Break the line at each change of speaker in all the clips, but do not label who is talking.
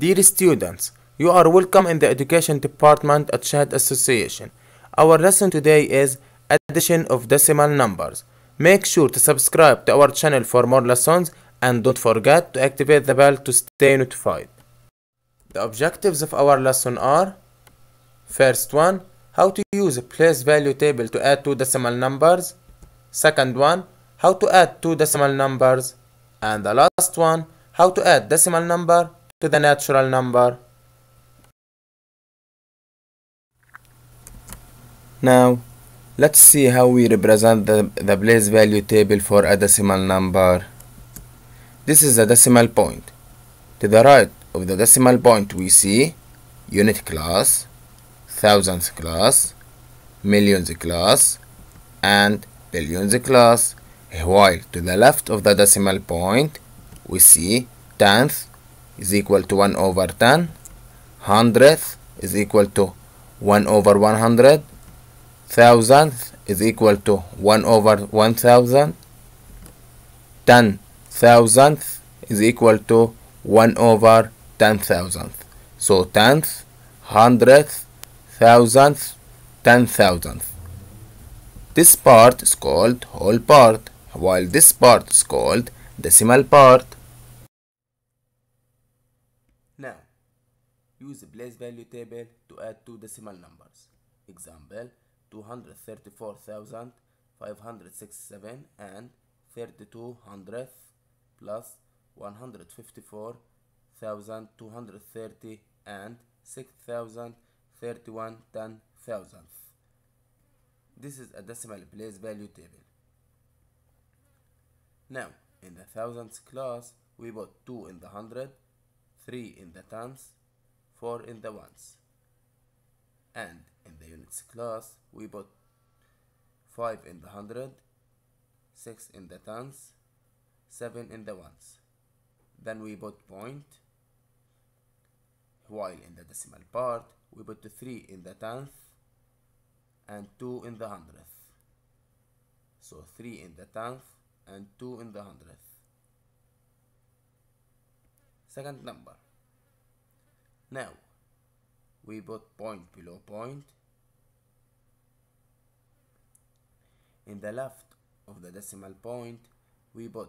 Dear students, you are welcome in the Education Department at Shahd Association. Our lesson today is addition of decimal numbers. Make sure to subscribe to our channel for more lessons and don't forget to activate the bell to stay notified. The objectives of our lesson are First one, how to use a place value table to add two decimal numbers. Second one, how to add two decimal numbers. And the last one, how to add decimal number to the natural number. Now, let's see how we represent the, the place value table for a decimal number. This is a decimal point. To the right of the decimal point we see unit class, thousands class, millions class, and billions class. While to the left of the decimal point we see tenth is equal to 1 over 10, hundredth is equal to 1 over 100, thousandth is equal to 1 over 1000, ten thousandth is equal to 1 over ten thousandth. So tenth, hundredth, thousandth, ten thousandth. This part is called whole part, while this part is called decimal part. Now, use the place value table to add two decimal numbers. Example 234,567 and 32 hundredth plus 154,230 and 6,031 ten thousandth. This is a decimal place value table. Now, in the thousands class, we put 2 in the hundred, 3 in the tens, 4 in the ones. And in the units class, we put 5 in the hundred, 6 in the tens, 7 in the ones. Then we put point, while in the decimal part, we put 3 in the tenth and 2 in the hundredth. So 3 in the tenth and 2 in the hundredth. Second number. Now, we put point below point. In the left of the decimal point, we put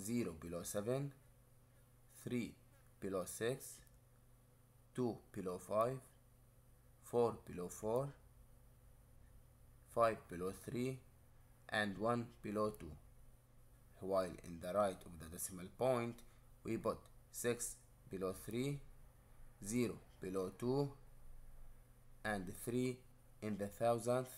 0 below 7, 3 below 6, 2 below 5, 4 below 4, 5 below 3, and 1 below 2. While in the right of the decimal point, we put 6 below 3, 0 below 2, and 3 in the thousandth,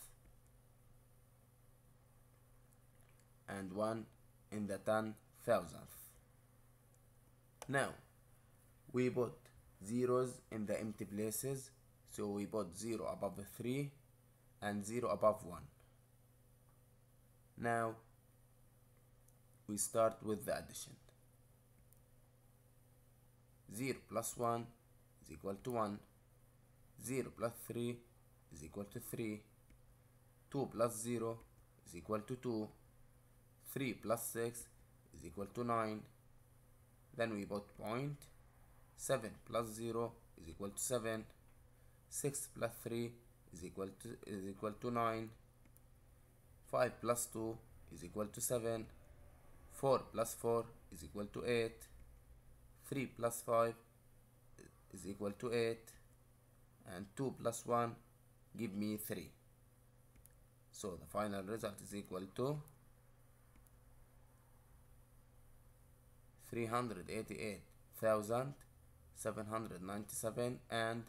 and 1 in the ten thousandth. Now, we put zeros in the empty places, so we put 0 above 3 and 0 above 1. Now, we start with the addition. 0 plus 1 is equal to 1. 0 plus 3 is equal to 3. 2 plus 0 is equal to 2. 3 plus 6 is equal to 9. Then we put point. 7 plus 0 is equal to 7. 6 plus 3 is equal to is equal to 9. 5 plus 2 is equal to 7. 4 plus 4 is equal to 8. 3 plus 5 is equal to 8. And 2 plus 1 give me 3. So the final result is equal to 388,797 and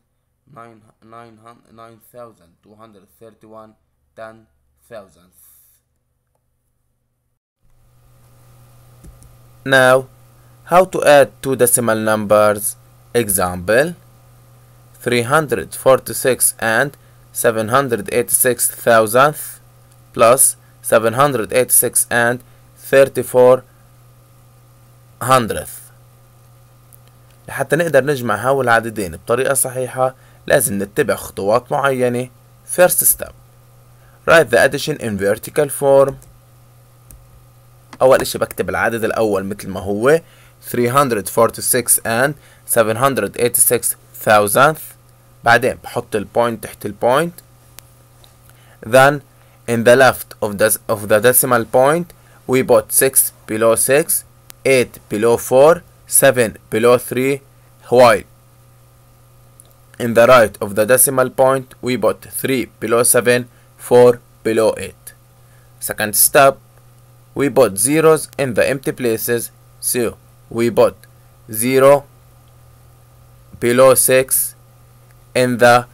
9,231 ten thousandth. Now, how to add two decimal numbers? Example 346 and 786 thousandth plus 786 and 34 hundredth لحتى نقدر نجمع هؤلاء العددين بطريقة صحيحة لازم نتبع خطوات معينة First step Write the addition in vertical form أول إشي بكتب العدد الأول مثل ما هو 346 and 786 thousandth بعدين بحط البوينت تحت البوينت then in the left of the, of the decimal point we put 6 below 6 8 below 4 7 below 3 while in the right of the decimal point we put 3 below 7 4 below 8 second step we put zeros in the empty places so we put 0 below 6 in the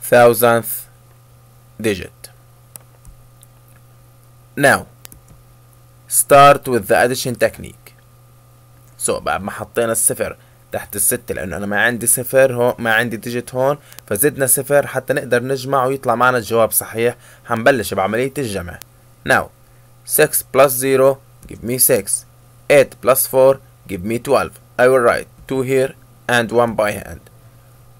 thousandth digit. Now start with the addition technique. So بعد ما حطينا الصفر تحت الستة لأنه أنا ما عندي صفر هون ما عندي ديجيت هون فزدنا صفر حتى نقدر نجمع ويطلع معنا الجواب صحيح. حنبلش بعملية الجمع. Now 6 plus 0 give me 6 8 plus 4 give me 12 I will write 2 here and 1 by hand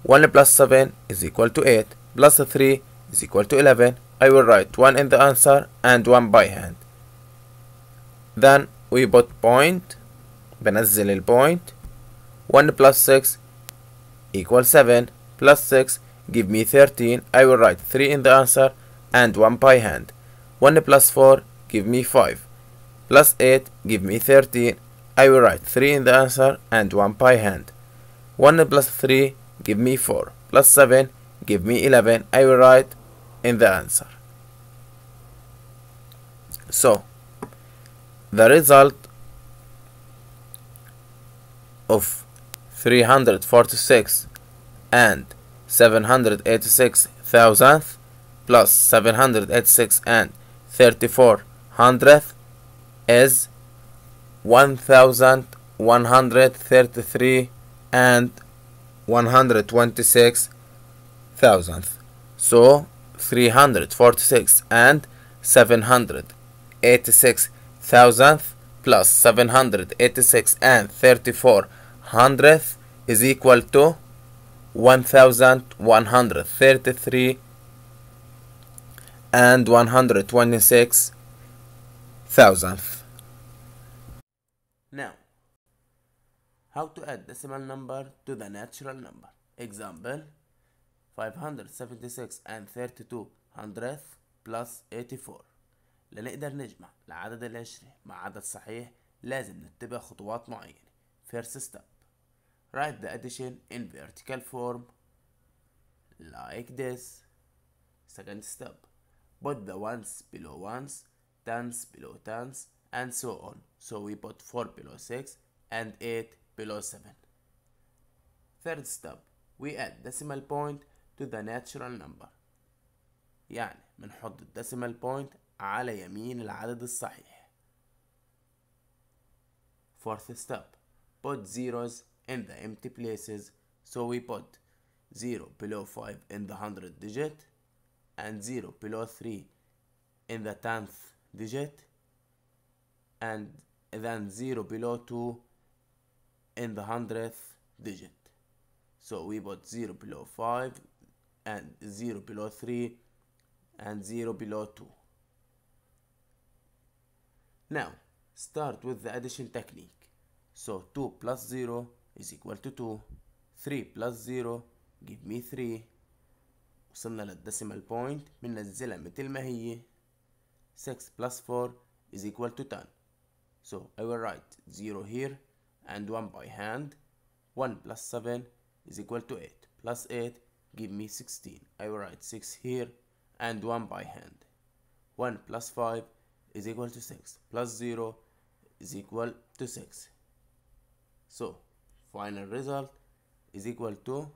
1 plus 7 is equal to 8 plus 3 is equal to 11 I will write 1 in the answer and 1 by hand then we put point بنزل البوينت 1 plus 6 equals 7 plus 6 give me 13 I will write 3 in the answer and 1 by hand 1 plus 4 give me 5 plus 8 give me 13 I will write 3 in the answer and 1 by hand. 1 plus 3 give me 4 plus 7 give me 11 I will write in the answer. So the result of 346 and 786 thousandth plus 786 and 34 hundredth is 1133 and 126 thousandth so 346 and 786 thousandth plus 786 and 34 hundredth is equal to 1133 and 126 thousandth. Now, how to add decimal number to the natural number. Example 576 and 32 hundredth plus 84 لنقدر نجمع العدد العشري مع عدد صحيح لازم نتبع خطوات معينة First step Write the addition in vertical form like this Second step Put the ones below ones, tens below tens, and so on. So we put 4 below 6 and 8 below 7. Third step We add decimal point to the natural number يعني بنحط الديسيمال بوينت على يمين العدد الصحيح Fourth step Put zeros in the empty places so we put 0 below 5 in the hundred digit and 0 below 3 in the tenth digit and then 0 below 2 in the hundredth digit so we put 0 below 5 and 0 below 3 and 0 below 2 now start with the addition technique so 2 plus 0 is equal to 2 3 plus 0 give me 3 وصلنا للديسيمال بوينت بننزلها مثل ما هي 6 plus 4 is equal to 10 so I will write 0 here and 1 by hand. 1 plus 7 is equal to 8 plus 8 give me 16 I will write 6 here and 1 by hand. 1 plus 5 is equal to 6 plus 0 is equal to 6 so final result is equal to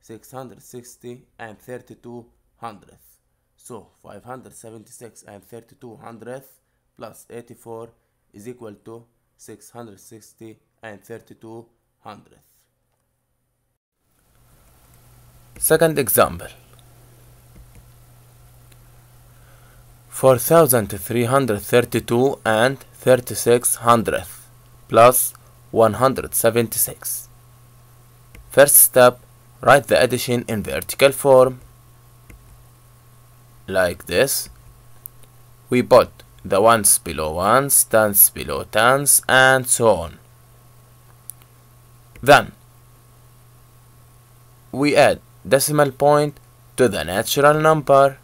660 and 32 hundredth so 576 and 32 hundredth plus 84 is equal to 660 and 32 hundredth second example. 4332 and 36 hundredth plus 176 first step write the addition in vertical form like this we put the ones below ones, tens below tens, and so on. Then we add decimal point to the natural number.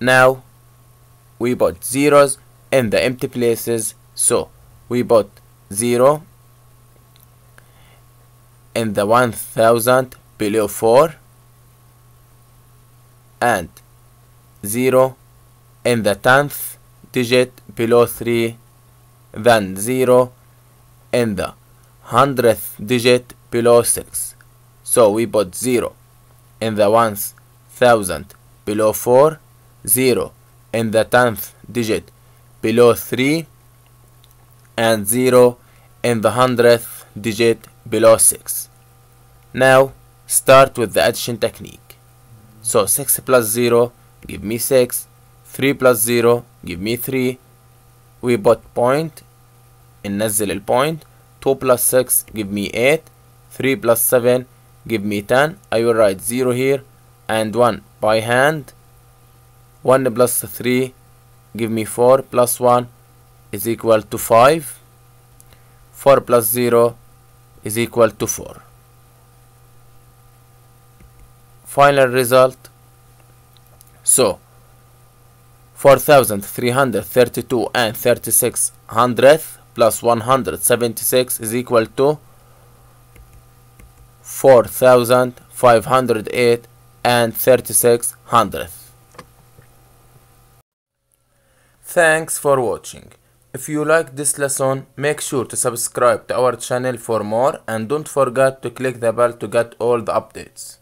Now we put zeros in the empty places, so we put 0 in the 1000 below 4 and 0 in the 10th digit below 3 then 0 in the 100th digit below 6 so we put 0 in the 1000 below 4 0 in the 10th digit below 3 and 0 in the 100th digit below 6 now start with the addition technique so 6 plus 0 give me 6 3 plus 0 give me 3 we put point ننزل البوينت 2 plus 6 give me 8 3 plus 7 give me 10 I will write 0 here and 1 by hand 1 plus 3 give me 4 plus 1 is equal to 5 4 plus 0 is equal to 4 final result so 4332 and 36 hundredth plus 176 is equal to 4508 and 36 hundredth Thanks for watching. If you like this lesson, make sure to subscribe to our channel for more and don't forget to click the bell to get all the updates.